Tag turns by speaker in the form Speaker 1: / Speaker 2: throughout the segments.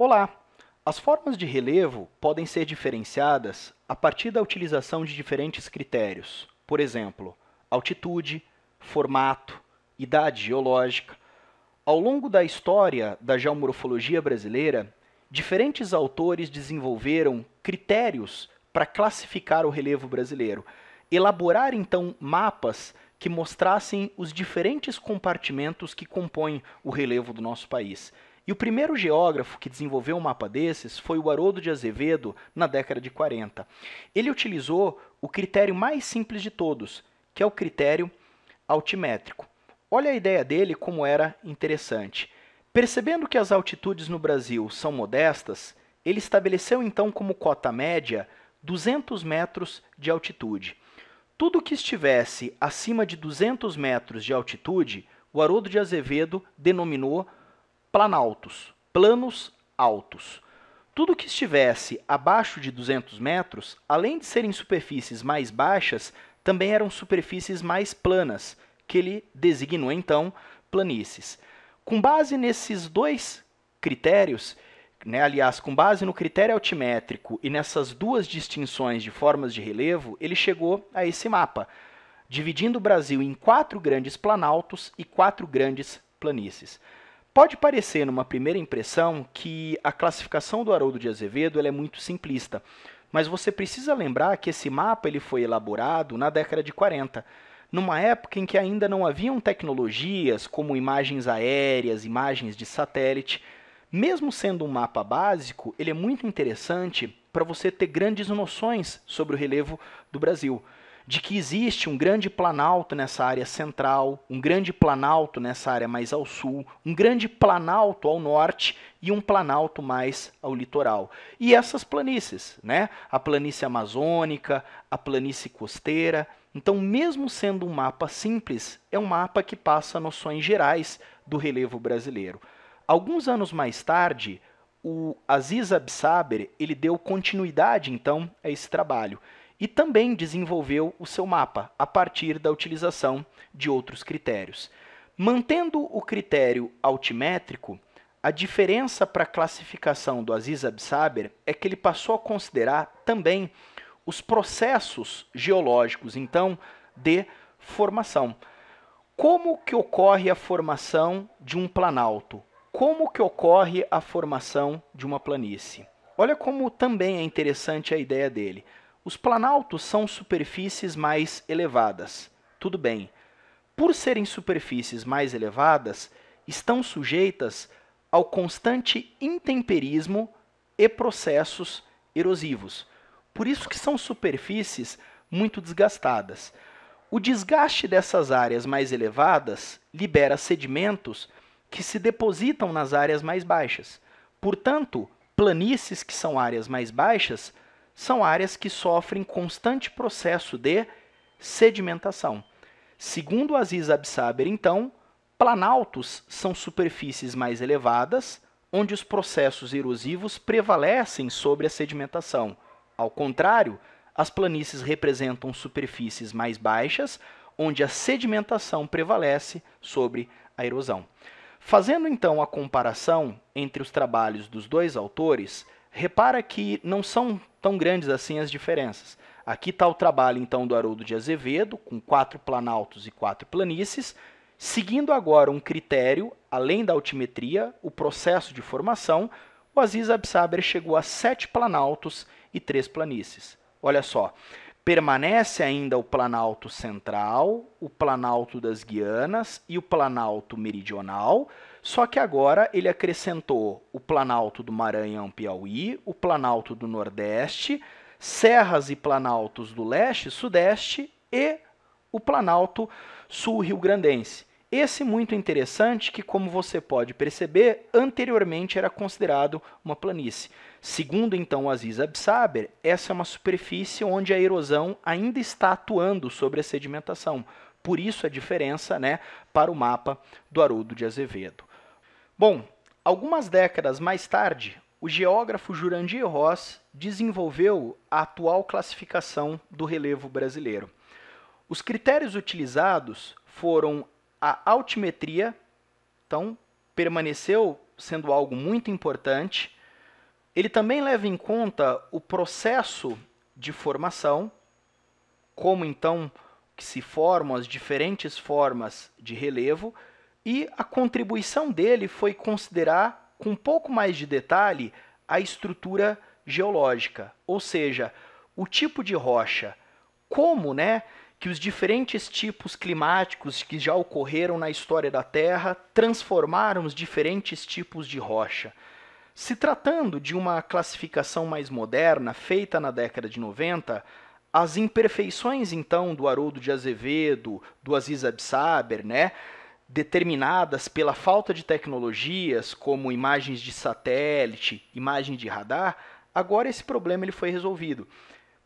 Speaker 1: Olá! As formas de relevo podem ser diferenciadas a partir da utilização de diferentes critérios, por exemplo, altitude, formato, idade geológica. Ao longo da história da geomorfologia brasileira, diferentes autores desenvolveram critérios para classificar o relevo brasileiro, elaborar então mapas que mostrassem os diferentes compartimentos que compõem o relevo do nosso país. E o primeiro geógrafo que desenvolveu um mapa desses foi o Haroldo de Azevedo, na década de 40. Ele utilizou o critério mais simples de todos, que é o critério altimétrico. Olha a ideia dele como era interessante. Percebendo que as altitudes no Brasil são modestas, ele estabeleceu então como cota média 200 metros de altitude. Tudo que estivesse acima de 200 metros de altitude, o Haroldo de Azevedo denominou planaltos, planos altos. Tudo que estivesse abaixo de 200 metros, além de serem superfícies mais baixas, também eram superfícies mais planas, que ele designou então planícies. Com base nesses dois critérios, né, aliás, com base no critério altimétrico e nessas duas distinções de formas de relevo, ele chegou a esse mapa, dividindo o Brasil em quatro grandes planaltos e quatro grandes planícies. Pode parecer, numa primeira impressão, que a classificação do Haroldo de Azevedo é muito simplista, mas você precisa lembrar que esse mapa ele foi elaborado na década de 40, numa época em que ainda não haviam tecnologias como imagens aéreas, imagens de satélite. Mesmo sendo um mapa básico, ele é muito interessante para você ter grandes noções sobre o relevo do Brasil de que existe um grande planalto nessa área central, um grande planalto nessa área mais ao sul, um grande planalto ao norte e um planalto mais ao litoral. E essas planícies, né? A planície amazônica, a planície costeira. Então, mesmo sendo um mapa simples, é um mapa que passa noções gerais do relevo brasileiro. Alguns anos mais tarde, o Aziz Absaber ele deu continuidade então a esse trabalho e também desenvolveu o seu mapa a partir da utilização de outros critérios. Mantendo o critério altimétrico, a diferença para a classificação do Aziz Absaber é que ele passou a considerar também os processos geológicos, então, de formação. Como que ocorre a formação de um planalto? Como que ocorre a formação de uma planície? Olha como também é interessante a ideia dele. Os planaltos são superfícies mais elevadas. Tudo bem. Por serem superfícies mais elevadas, estão sujeitas ao constante intemperismo e processos erosivos. Por isso que são superfícies muito desgastadas. O desgaste dessas áreas mais elevadas libera sedimentos que se depositam nas áreas mais baixas. Portanto, planícies que são áreas mais baixas são áreas que sofrem constante processo de sedimentação. Segundo Aziz Absaber, então, planaltos são superfícies mais elevadas, onde os processos erosivos prevalecem sobre a sedimentação. Ao contrário, as planícies representam superfícies mais baixas, onde a sedimentação prevalece sobre a erosão. Fazendo então a comparação entre os trabalhos dos dois autores, repara que não são tão grandes assim as diferenças. Aqui está o trabalho, então, do Haroldo de Azevedo, com quatro planaltos e quatro planícies, seguindo agora um critério, além da altimetria, o processo de formação, o Aziz Absaber chegou a sete planaltos e três planícies. Olha só, permanece ainda o planalto central, o planalto das Guianas e o planalto meridional, só que agora ele acrescentou o Planalto do Maranhão-Piauí, o Planalto do Nordeste, serras e planaltos do leste sudeste e o Planalto sul-rio-grandense. Esse muito interessante que, como você pode perceber, anteriormente era considerado uma planície. Segundo então Aziz Absaber, essa é uma superfície onde a erosão ainda está atuando sobre a sedimentação. Por isso a diferença né, para o mapa do Haroldo de Azevedo. Bom, algumas décadas mais tarde, o geógrafo Jurandir Ross desenvolveu a atual classificação do relevo brasileiro. Os critérios utilizados foram a altimetria, então permaneceu sendo algo muito importante, Ele também leva em conta o processo de formação, como então que se formam as diferentes formas de relevo, e a contribuição dele foi considerar com um pouco mais de detalhe a estrutura geológica, ou seja, o tipo de rocha, como, né, que os diferentes tipos climáticos que já ocorreram na história da Terra transformaram os diferentes tipos de rocha. Se tratando de uma classificação mais moderna, feita na década de 90, as imperfeições, então, do Haroldo de Azevedo, do Aziz Absaber, né, determinadas pela falta de tecnologias como imagens de satélite, imagem de radar, agora esse problema ele foi resolvido.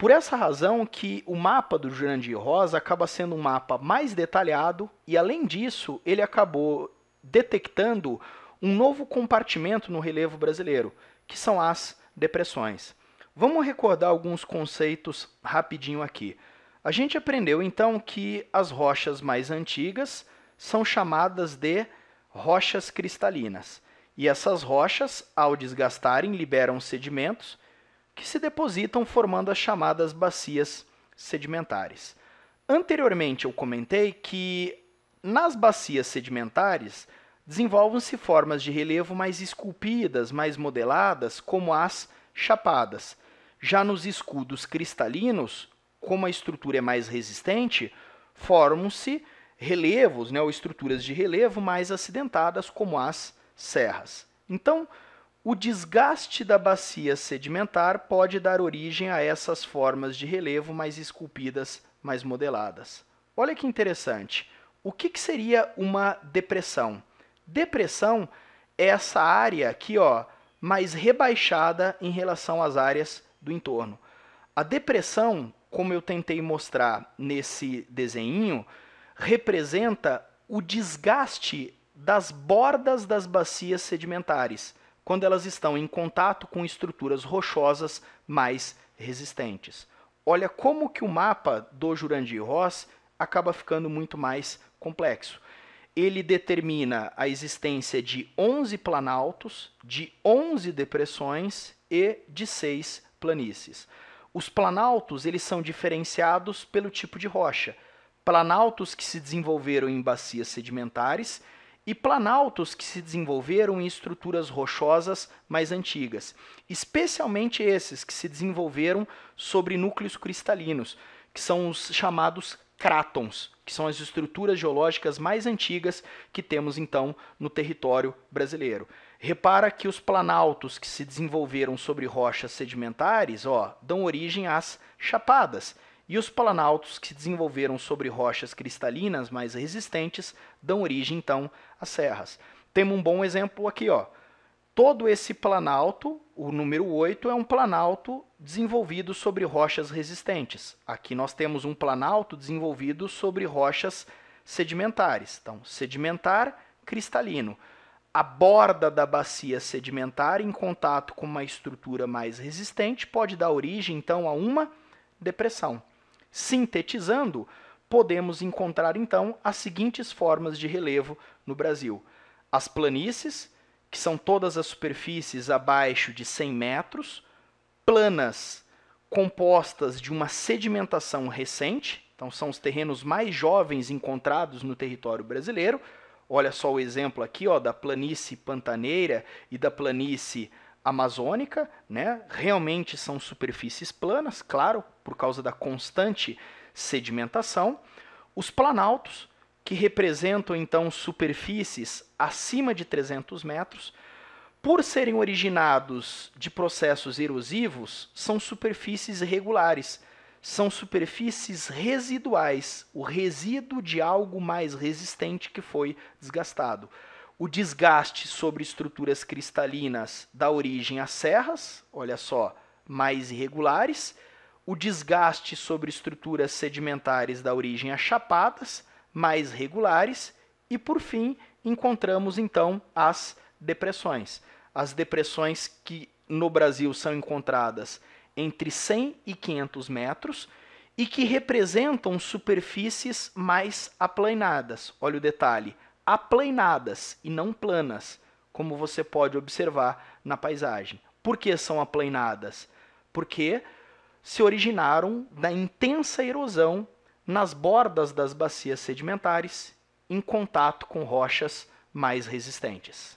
Speaker 1: Por essa razão que o mapa do Jurandir Rosa acaba sendo um mapa mais detalhado e, além disso, ele acabou detectando um novo compartimento no relevo brasileiro, que são as depressões. Vamos recordar alguns conceitos rapidinho aqui. A gente aprendeu então que as rochas mais antigas são chamadas de rochas cristalinas. E essas rochas, ao desgastarem, liberam sedimentos que se depositam formando as chamadas bacias sedimentares. Anteriormente eu comentei que nas bacias sedimentares desenvolvem-se formas de relevo mais esculpidas, mais modeladas, como as chapadas. Já nos escudos cristalinos, como a estrutura é mais resistente, formam-se relevos, né, ou estruturas de relevo mais acidentadas, como as serras. Então, o desgaste da bacia sedimentar pode dar origem a essas formas de relevo mais esculpidas, mais modeladas. Olha que interessante. O que, que seria uma depressão? Depressão é essa área aqui, ó, mais rebaixada em relação às áreas do entorno. A depressão, como eu tentei mostrar nesse desenho, representa o desgaste das bordas das bacias sedimentares, quando elas estão em contato com estruturas rochosas mais resistentes. Olha como que o mapa do Jurandir Ross acaba ficando muito mais complexo. Ele determina a existência de 11 planaltos, de 11 depressões e de 6 planícies. Os planaltos eles são diferenciados pelo tipo de rocha. Planaltos que se desenvolveram em bacias sedimentares e planaltos que se desenvolveram em estruturas rochosas mais antigas, especialmente esses que se desenvolveram sobre núcleos cristalinos, que são os chamados crátons, que são as estruturas geológicas mais antigas que temos então no território brasileiro. Repara que os planaltos que se desenvolveram sobre rochas sedimentares, ó, dão origem às chapadas, e os planaltos que se desenvolveram sobre rochas cristalinas mais resistentes dão origem então às serras. Temos um bom exemplo aqui, ó. Todo esse planalto, o número 8, é um planalto desenvolvido sobre rochas resistentes. Aqui nós temos um planalto desenvolvido sobre rochas sedimentares. Então, sedimentar, cristalino a borda da bacia sedimentar em contato com uma estrutura mais resistente pode dar origem então a uma depressão. Sintetizando, podemos encontrar então as seguintes formas de relevo no Brasil: as planícies, que são todas as superfícies abaixo de 100 metros, planas compostas de uma sedimentação recente, então são os terrenos mais jovens encontrados no território brasileiro, Olha só o exemplo aqui ó, da planície pantaneira e da planície amazônica, né? realmente são superfícies planas, claro, por causa da constante sedimentação. Os planaltos, que representam então superfícies acima de 300 metros, por serem originados de processos erosivos, são superfícies irregulares, são superfícies residuais, o resíduo de algo mais resistente que foi desgastado. O desgaste sobre estruturas cristalinas dá origem a serras, olha só, mais irregulares. O desgaste sobre estruturas sedimentares dá origem a chapadas, mais regulares. E, por fim, encontramos então as depressões. As depressões que no Brasil são encontradas entre 100 e 500 metros e que representam superfícies mais aplanadas. Olha o detalhe: aplanadas e não planas, como você pode observar na paisagem. Por que são aplainadas? Porque se originaram da intensa erosão nas bordas das bacias sedimentares em contato com rochas mais resistentes.